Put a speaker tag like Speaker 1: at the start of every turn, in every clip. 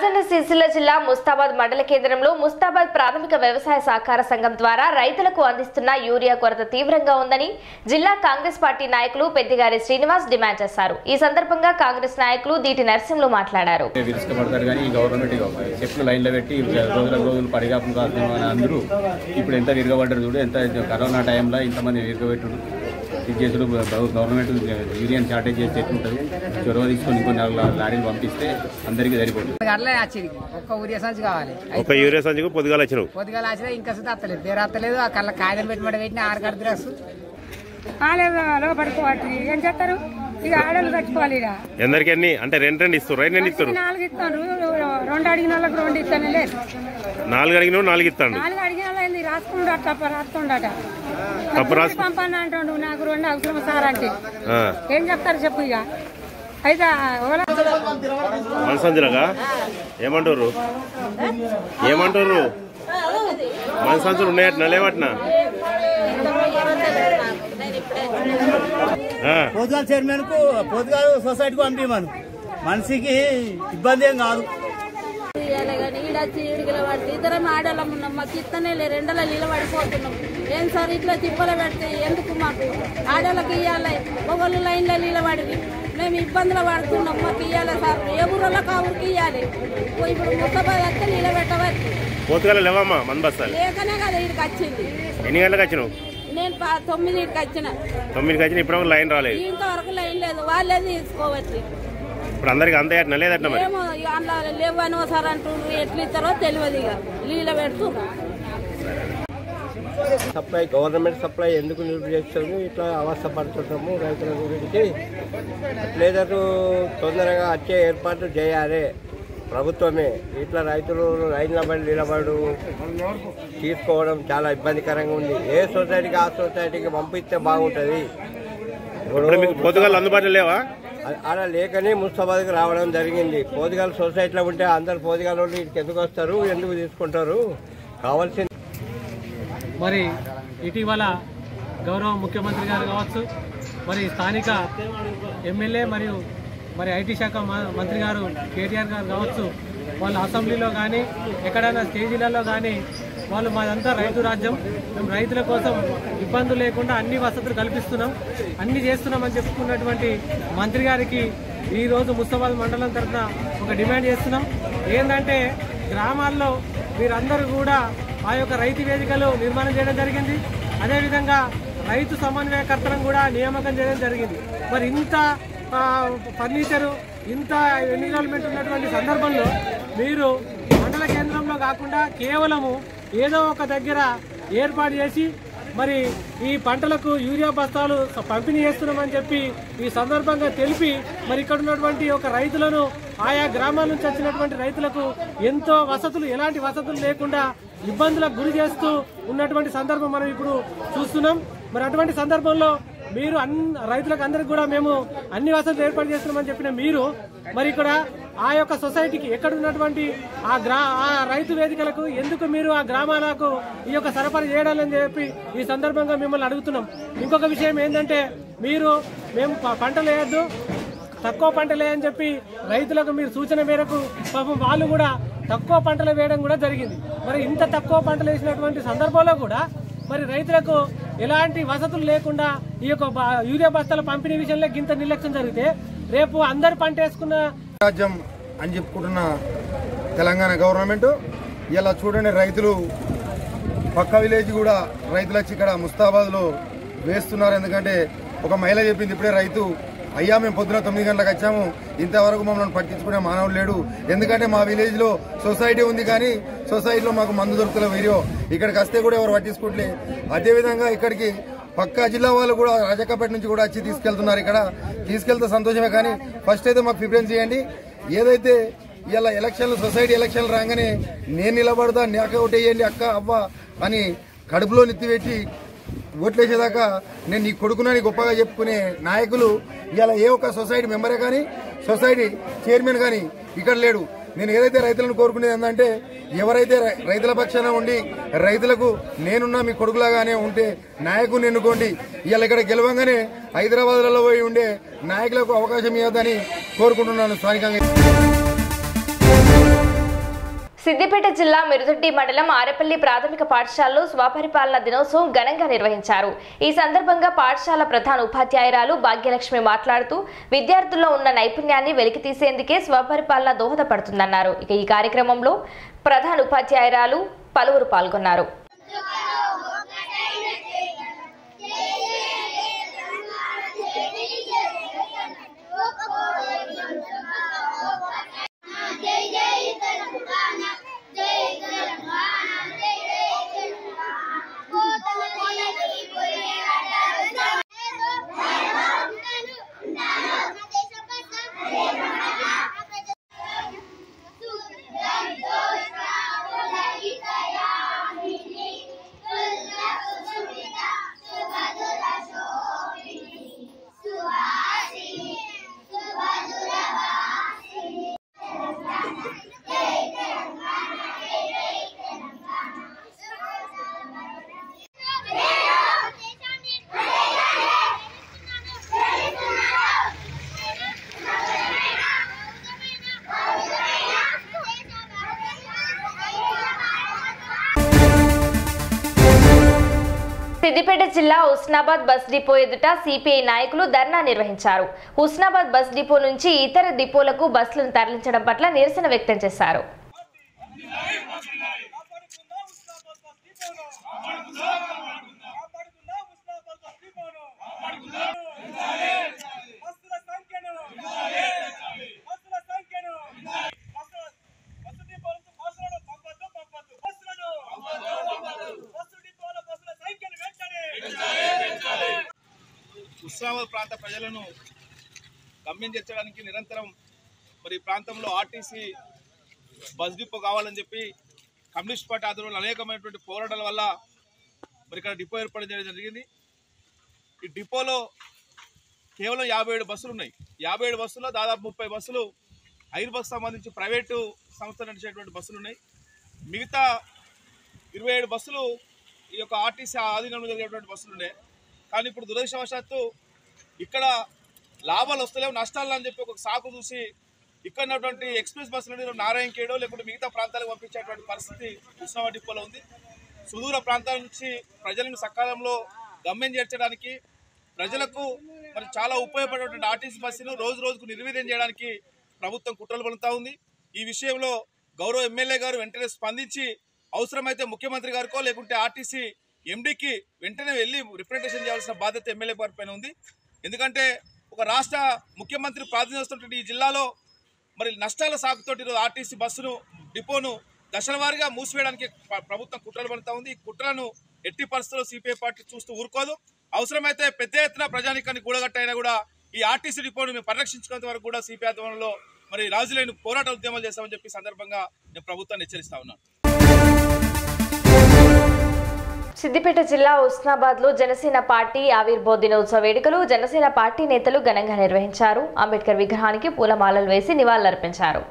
Speaker 1: రాజన్న సిరిసిల్ల జిల్లా ముస్తాబాద్ మండల కేంద్రంలో ముస్తాబాద్ ప్రాథమిక వ్యవసాయ సహకార సంఘం ద్వారా రైతులకు అందిస్తున్న యూరియా కొరత తీవ్రంగా ఉందని జిల్లా కాంగ్రెస్ పార్టీ నాయకులు పెద్దిగారి శ్రీనివాస్ డిమాండ్ చేశారు. ఈ సందర్భంగా కాంగ్రెస్ నాయకులు దీటి నరసింహులు మాట్లాడారు.
Speaker 2: ఇప్పుడు ఎంత విరగబడ్డారు చూడు ఎంత కరోనా టైంలో ఇంతమంది విరగబెట్టు ఇది చేసుడు గవర్నమెంట్ యూరియన్ షార్టేజ్ చేసి ఎట్లుంటుంది చొరవ తీసుకొని నాలుగు లారీలు పంపిస్తే అందరికీ సరిపోతుంది.
Speaker 3: వచ్చింది ఒక్క ఊరియా సంచి కావాలి.
Speaker 4: ఒక యూరియా సంచికి పొద్దుగాల వచ్చినావు.
Speaker 3: పొద్దుగాల వచ్చినా ఇంకా సుద్ధా అత్తలేదు. అత్తలేదు. ఆ కళ్ళ కాగితం పెట్టి పెట్టిన ఆరు కడుపు
Speaker 5: ఏం చేస్తారు? ఇక ఆడలు కట్టుకోవాలి ఇక.
Speaker 4: ఎందరికి ఎన్ని? అంటే రెండు రెండు ఇస్తారు. రెండు రెండు ఇస్తారు.
Speaker 5: నాలుగు ఇస్తాను రెండు అడిగిన వాళ్ళకి రెండు ఇస్తాను లేదు
Speaker 4: నాలుగు అడిగినావు నాలుగు ఇస్తాడు
Speaker 5: నాలుగు అడిగిన వాళ్ళు రాసుకుంటూ అట్లా రాస్తుండట
Speaker 4: తప్పు రాసు-
Speaker 5: పంపని అంటుండు నాకు రెండు అవసరం సార్ అంటే. ఏం చెప్తారు చెప్పు ఇక. అయితే ఓలా
Speaker 4: మనసంచులగా ఏమంటారు ఏమంటారు మనసంచులు ఉన్నాయట్నా లేవట్నా? ఆ,
Speaker 6: పొద్దుగాల చైర్మన్కు పొద్దుగాల సొసైటీకి పంపించమను మనిషికి ఇబ్బంది ఏం కాదు.
Speaker 7: ఈడొచ్చి ఈడికి పడితే ఇద్దరం ఆడలం ఉన్నాం. మాకు ఇస్తనే లే రెండల నీళ్ళ పడిపోతున్నాం. ఏం సార్ ఇట్లా తిప్పలు పెడితే ఎందుకు మాకు? ఆడలకు ఇవ్వాలి ఒకళ్ళు లైన్లో నిలబడి మేము ఇబ్బందులు పడుతున్నాం. మాకు ఇవ్వాలి సార్. ఏ ఆ ఊరికి ఇవ్వాలి ఇప్పుడు ముసబాద్ వస్తే నిలబెట్టవచ్చు
Speaker 4: పోతుగాల లేవమ్మా మన బస్తాలు
Speaker 7: లేకనే కదా ఇక్కడికి వచ్చింది.
Speaker 4: ఎన్ని గంటలకు వచ్చినావు?
Speaker 7: నేను తొమ్మిదింటికి వచ్చిన.
Speaker 4: తొమ్మిదికి వచ్చిన ఇప్పుడు లైన్ రాలేదు.
Speaker 7: ఇంతవరకు లైన్ లేదు. వాళ్ళే తీసుకోవచ్చు.
Speaker 4: ఇప్పుడు అందరికి అందేయట్నా లేదట్నా మరి?
Speaker 7: ఏమో అందులో లేవని సార్ అంటుండ్రు ఎట్లా ఇస్తారో తెలియదు ఇక నీళ్ళ పెడుతున్నారు.
Speaker 8: సప్లై గవర్నమెంట్ సప్లై ఎందుకు నిలిపిచేస్తాము ఇట్లా అవస్థపడుతున్నాము రైతుల గురించి. లేదరు తొందరగా వచ్చే ఏర్పాట్లు చేయాలి. ప్రభుత్వమే ఇట్లా రైతులు పడి నిలబడు తీసుకోవడం చాలా ఇబ్బందికరంగా ఉంది. ఏ సొసైటీకి ఆ సొసైటీకి పంపిస్తే బాగుంటుంది.
Speaker 4: పోతుగాలు అందుబాటులో లేవా?
Speaker 8: అలా లేకనే ముస్తాబాద్కి రావడం జరిగింది. పోదిగాల సొసైటీలో ఉంటే అందరు పోదిగాల వాళ్ళు ఇక్కడికి ఎందుకు వస్తారు? ఎందుకు తీసుకుంటారు? కావాల్సిన
Speaker 9: మరి ఇటీవల గౌరవ ముఖ్యమంత్రి గారు కావచ్చు మరి స్థానిక ఎమ్మెల్యే మరియు మరి ఐటీ శాఖ మంత్రి గారు కేటీఆర్ గారు కావచ్చు వాళ్ళు అసెంబ్లీలో కానీ ఎక్కడైనా స్టేజీలలో కానీ వాళ్ళు మాదంతా రైతు రాజ్యం. మేము రైతుల కోసం ఇబ్బందులు లేకుండా అన్ని వసతులు కల్పిస్తున్నాం అన్ని చేస్తున్నామని చెప్పుకున్నటువంటి మంత్రి గారికి ఈరోజు ముస్తాబాద్ మండలం తరఫున ఒక డిమాండ్ చేస్తున్నాం. ఏంటంటే గ్రామాల్లో మీరందరూ కూడా ఆ యొక్క రైతు వేదికలు నిర్మాణం చేయడం జరిగింది. అదేవిధంగా రైతు సమన్వయకర్తలను కూడా నియామకం చేయడం జరిగింది. మరి ఇంత ఫర్నిచరు ఇంత ఎన్విరాన్మెంట్ ఉన్నటువంటి సందర్భంలో మీరు మండల కేంద్రంలో కాకుండా కేవలము ఏదో ఒక దగ్గర ఏర్పాటు చేసి మరి ఈ పంటలకు యూరియా బస్తాలు పంపిణీ చేస్తున్నామని చెప్పి ఈ సందర్భంగా తెలిపి మరి ఇక్కడ ఉన్నటువంటి ఒక రైతులను ఆయా గ్రామాల నుంచి వచ్చినటువంటి రైతులకు ఎంతో వసతులు ఎలాంటి వసతులు లేకుండా ఇబ్బందులకు గురి చేస్తూ ఉన్నటువంటి సందర్భం మనం ఇప్పుడు చూస్తున్నాం. మరి అటువంటి సందర్భంలో మీరు అన్ని రైతులకు అందరికి కూడా మేము అన్ని వసతులు ఏర్పాటు చేస్తున్నామని చెప్పిన మీరు మరి ఇక్కడ ఆ యొక్క సొసైటీకి ఎక్కడ ఉన్నటువంటి ఆ గ్రా ఆ రైతు వేదికలకు ఎందుకు మీరు ఆ గ్రామాలకు ఈ యొక్క సరఫరా చేయడాలని చెప్పి ఈ సందర్భంగా మిమ్మల్ని అడుగుతున్నాం. ఇంకొక విషయం ఏంటంటే మీరు మేము పంటలు వేయద్దు తక్కువ పంటలే అని చెప్పి రైతులకు మీరు సూచన మేరకు పాపం వాళ్ళు కూడా తక్కువ పంటలు వేయడం కూడా జరిగింది. మరి ఇంత తక్కువ పంటలు వేసినటువంటి సందర్భంలో కూడా మరి రైతులకు ఎలాంటి వసతులు లేకుండా ఈ యొక్క యూరియా బస్తాల పంపిణీ విషయంలో ఇంత నిర్లక్ష్యం జరిగితే రేపు అందరు పంట వేసుకున్న
Speaker 10: రాజ్యం అని చెప్పుకుంటున్న తెలంగాణ గవర్నమెంట్ ఇలా చూడండి రైతులు పక్క విలేజ్ కూడా రైతులు వచ్చి ఇక్కడ ముస్తాబాద్లో వేస్తున్నారు. ఎందుకంటే ఒక మహిళ చెప్పింది ఇప్పుడే రైతు అయ్యా మేము పొద్దున తొమ్మిది గంటలకు వచ్చాము. ఇంతవరకు మమ్మల్ని పట్టించుకునే మానవుడు లేడు. ఎందుకంటే మా విలేజ్లో సొసైటీ ఉంది కానీ సొసైటీలో మాకు మందు దొరుకుతున్న వీడియో. ఇక్కడికి వస్తే కూడా ఎవరు పట్టించుకుంటే అదేవిధంగా ఇక్కడికి పక్క జిల్లా వాళ్ళు కూడా రాజక్కపేట నుంచి కూడా వచ్చి తీసుకెళ్తున్నారు ఇక్కడ. తీసుకెళ్తే సంతోషమే కానీ ఫస్ట్ అయితే మాకు ప్రిఫరెన్స్ చేయండి. ఏదైతే ఇలా ఎలక్షన్లు సొసైటీ ఎలక్షన్లు రాగానే నేను నిలబడదా నాకు ఒకటి వేయండి అక్క అవ్వ అని కడుపులో నెత్తిపెట్టి ఓట్లేసేదాకా నేను నీ కొడుకునని గొప్పగా చెప్పుకునే నాయకులు ఇలా ఏ ఒక్క సొసైటీ మెంబరే కానీ సొసైటీ చైర్మన్ కానీ ఇక్కడ లేడు. నేను ఏదైతే రైతులను కోరుకునేది ఏంటంటే ఎవరైతే రై- రైతుల పక్షాన ఉండి రైతులకు నేనున్నా మీ కొడుకులాగానే ఉంటే నాయకుని ఎన్నుకోండి. ఇవాళ ఇక్కడ గెలవంగానే హైదరాబాద్లలో పోయి ఉండే నాయకులకు అవకాశం ఇవ్వద్దని కోరుకుంటున్నాను స్థానికంగా.
Speaker 1: సిద్దిపేట జిల్లా మిరుదొడ్డి మండలం ఆరేపల్లి ప్రాథమిక పాఠశాలలో స్వపరిపాలన దినోత్సవం ఘనంగా నిర్వహించారు. ఈ సందర్భంగా పాఠశాల ప్రధాన ఉపాధ్యాయురాలు భాగ్యలక్ష్మి మాట్లాడుతూ విద్యార్థుల్లో ఉన్న నైపుణ్యాన్ని వెలికితీసేందుకే స్వపరిపాలన దోహదపడుతుందన్నారు. ఇక ఈ కార్యక్రమంలో ప్రధాన ఉపాధ్యాయురాలు పలువురు పాల్గొన్నారు. సిద్దిపేట జిల్లా హుస్నాబాద్ బస్ డిపో ఎదుట సిపిఐ నాయకులు ధర్నా నిర్వహించారు. హుస్నాబాద్ బస్ డిపో నుంచి ఇతర డిపోలకు బస్సులను తరలించడం పట్ల నిరసన వ్యక్తం చేశారు.
Speaker 11: హుస్నాబాద్ ప్రాంత ప్రజలను గమ్యం చేర్చడానికి నిరంతరం మరి ప్రాంతంలో ఆర్టీసీ బస్ డిపో కావాలని చెప్పి కమ్యూనిస్ట్ పార్టీ ఆధ్వర్యంలో అనేకమైనటువంటి పోరాటాల వల్ల మరి ఇక్కడ డిపో ఏర్పాటు చేయడం జరిగింది. ఈ డిపోలో కేవలం యాభై ఏడు బస్సులు ఉన్నాయి. యాభై ఏడు బస్సుల్లో దాదాపు ముప్పై బస్సులు ఐదు బస్సు సంబంధించి ప్రైవేటు సంస్థ నడిచేటువంటి బస్సులు ఉన్నాయి. మిగతా ఇరవై ఏడు బస్సులు ఈ యొక్క ఆర్టీసీ ఆధీనంలో జరిగేటువంటి బస్సులు ఉన్నాయి. కానీ ఇప్పుడు దురదృష్టవశాత్తు ఇక్కడ లాభాలు వస్తలేవు నష్టాలు అని చెప్పి ఒక సాకు చూసి ఇక్కడ ఉన్నటువంటి ఎక్స్ప్రెస్ బస్సులను నారాయణ కేడో లేకుంటే మిగతా ప్రాంతాలకు పంపించేటువంటి పరిస్థితి కృష్ణా డిపోలో ఉంది. సుదూర ప్రాంతాల నుంచి ప్రజలను సకాలంలో గమ్యం చేర్చడానికి ప్రజలకు మరి చాలా ఉపయోగపడేటువంటి ఆర్టీసీ బస్సును రోజు రోజుకు నిర్వీర్యం చేయడానికి ప్రభుత్వం కుట్రలు పడుతూ ఉంది. ఈ విషయంలో గౌరవ ఎమ్మెల్యే గారు వెంటనే స్పందించి అవసరమైతే ముఖ్యమంత్రి గారికో లేకుంటే ఆర్టీసీ ఎండీకి వెంటనే వెళ్ళి రిప్రజెంటేషన్ చేయాల్సిన బాధ్యత ఎమ్మెల్యే గారి పైన ఉంది. ఎందుకంటే ఒక రాష్ట్ర ముఖ్యమంత్రి ప్రాతినిధ్యం ఈ జిల్లాలో మరి నష్టాల సాగుతోటి ఈరోజు ఆర్టీసీ బస్సును డిపోను దశల వారీగా మూసివేయడానికి ప్రభుత్వం కుట్రలు పడుతూ ఉంది. ఈ కుట్రలను ఎట్టి పరిస్థితుల్లో సిపిఐ పార్టీ చూస్తూ ఊరుకోదు. అవసరమైతే పెద్ద ఎత్తున ప్రజానికాన్ని కూడగట్టైనా కూడా ఈ ఆర్టీసీ డిపోను మేము పరిరక్షించుకునేంత వరకు కూడా సిపిఐ ఆధ్వర్యంలో మరి రాజులైన పోరాట ఉద్యమాలు చేస్తామని చెప్పి సందర్భంగా నేను ప్రభుత్వాన్ని హెచ్చరిస్తా ఉన్నాను.
Speaker 1: సిద్దిపేట జిల్లా ఉస్నాబాద్లో జనసేన పార్టీ ఆవిర్భో దినోత్సవ వేడుకలు జనసేన పార్టీ నేతలు ఘనంగా నిర్వహించారు. అంబేద్కర్ విగ్రహానికి పూలమాలలు వేసి నివాళులర్పించారు.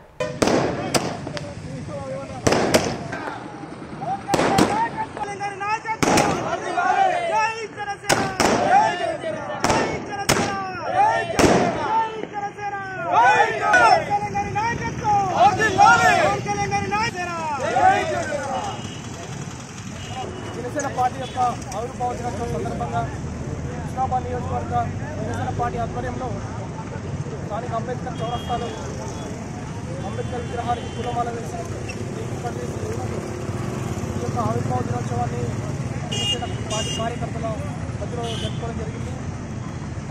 Speaker 12: యొక్క ఆవిర్భావ దినోత్సవం సందర్భంగా కృష్ణాబాద్ నియోజకవర్గ జనసేన పార్టీ ఆధ్వర్యంలో స్థానిక అంబేద్కర్ చౌరస్తాలో అంబేద్కర్ విగ్రహానికి పూలమాల వేసి దీపం ఈ యొక్క ఆవిర్భావ దినోత్సవాన్ని జనసేన పార్టీ కార్యకర్తల మధ్యలో జరుపుకోవడం జరిగింది.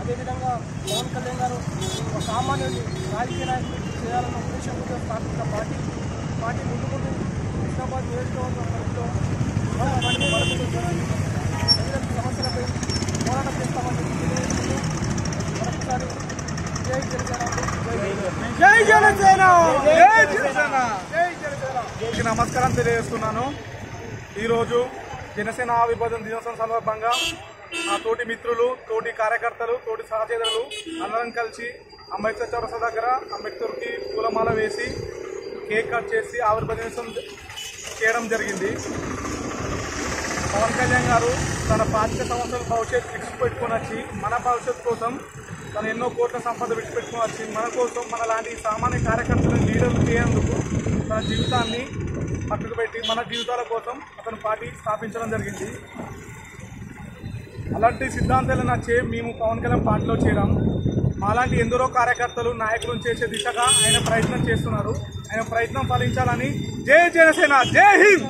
Speaker 12: అదేవిధంగా పవన్ కళ్యాణ్ గారు ఒక సామాన్యుడిని రాజకీయ నాయకులు చేయాలన్న ఉద్దేశంతో స్థాపించిన పార్టీ. పార్టీ ముందు ముందు కృష్ణాబాద్ నియోజకవర్గ పరిధిలో సమస్యలపై పోరాటం చేస్తామని చెప్పి తెలియజేస్తూ మరొకసారి జై జనసేన!
Speaker 13: జై జనసేన! జై జనసేన! జై జనసేన! నమస్కారం తెలియజేస్తున్నాను. ఈరోజు జనసేన ఆవిర్భావం దినోత్సవం సందర్భంగా నా తోటి మిత్రులు తోటి కార్యకర్తలు తోటి సహచరులు అందరం కలిసి అంబేద్కర్ చౌరస్తా దగ్గర అంబేద్కర్కి పూలమాల వేసి కేక్ కట్ చేసి ఆవిర్భావ దినోత్సవం చేయడం జరిగింది. పవన్ కళ్యాణ్ గారు తన పాతిక సంవత్సరాల భవిష్యత్తు విడిచిపెట్టుకుని వచ్చి మన భవిష్యత్తు కోసం తను ఎన్నో కోట్ల సంపద విడిచిపెట్టుకుని వచ్చి మన కోసం మన లాంటి సామాన్య కార్యకర్తలను లీడర్లు చేయేందుకు తన జీవితాన్ని పక్కకు పెట్టి మన జీవితాల కోసం అతను పార్టీ స్థాపించడం జరిగింది. అలాంటి సిద్ధాంతాలు నచ్చే మేము పవన్ కళ్యాణ్ పార్టీలో చేరాం. మాలాంటి ఎందరో కార్యకర్తలు నాయకులను చేసే దిశగా ఆయన ప్రయత్నం చేస్తున్నారు. ఆయన ప్రయత్నం ఫలించాలని జై జనసేన జై హింద్!